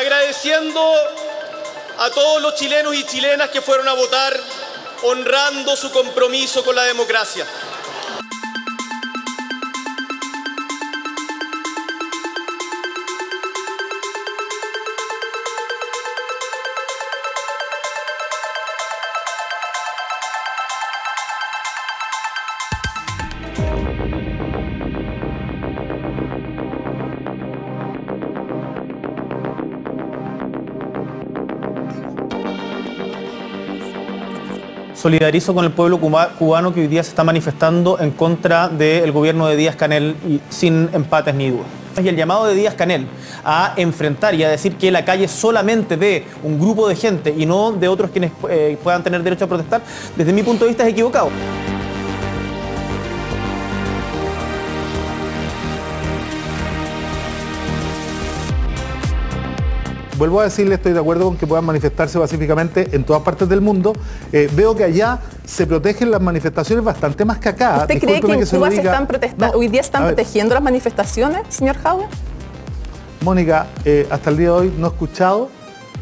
agradeciendo a todos los chilenos y chilenas que fueron a votar, honrando su compromiso con la democracia. Solidarizo con el pueblo cubano que hoy día se está manifestando en contra del gobierno de Díaz Canel y sin empates ni dudas. Y el llamado de Díaz Canel a enfrentar y a decir que la calle solamente de un grupo de gente y no de otros quienes eh, puedan tener derecho a protestar, desde mi punto de vista es equivocado. Vuelvo a decirle, estoy de acuerdo con que puedan manifestarse pacíficamente en todas partes del mundo. Eh, veo que allá se protegen las manifestaciones bastante más que acá. ¿Usted cree que en Cuba se, están protestando, hoy día están protegiendo las manifestaciones, señor Jaue? Mónica, eh, hasta el día de hoy no he escuchado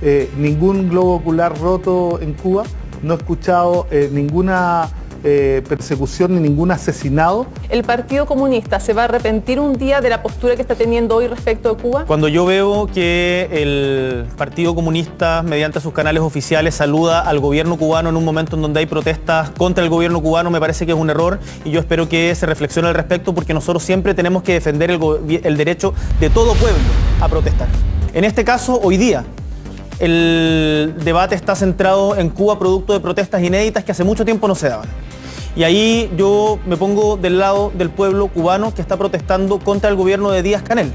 eh, ningún globo ocular roto en Cuba, no he escuchado ninguna eh, persecución ni ningún asesinado. ¿El Partido Comunista se va a arrepentir un día de la postura que está teniendo hoy respecto de Cuba? Cuando yo veo que el Partido Comunista, mediante sus canales oficiales, saluda al gobierno cubano en un momento en donde hay protestas contra el gobierno cubano, me parece que es un error y yo espero que se reflexione al respecto porque nosotros siempre tenemos que defender el, el derecho de todo pueblo a protestar. En este caso, hoy día, el debate está centrado en Cuba producto de protestas inéditas que hace mucho tiempo no se daban. Y ahí yo me pongo del lado del pueblo cubano que está protestando contra el gobierno de Díaz Canel.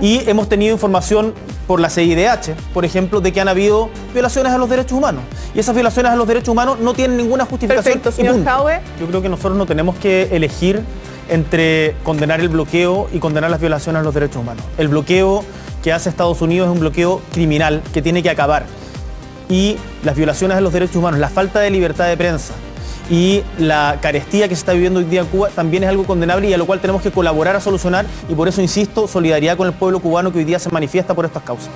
Y hemos tenido información por la CIDH, por ejemplo, de que han habido violaciones a los derechos humanos. Y esas violaciones a los derechos humanos no tienen ninguna justificación. Perfecto, señor Jaue. Yo creo que nosotros no tenemos que elegir entre condenar el bloqueo y condenar las violaciones a los derechos humanos. El bloqueo que hace Estados Unidos es un bloqueo criminal que tiene que acabar. Y las violaciones a los derechos humanos, la falta de libertad de prensa, y la carestía que se está viviendo hoy día en Cuba también es algo condenable y a lo cual tenemos que colaborar a solucionar y por eso insisto, solidaridad con el pueblo cubano que hoy día se manifiesta por estas causas.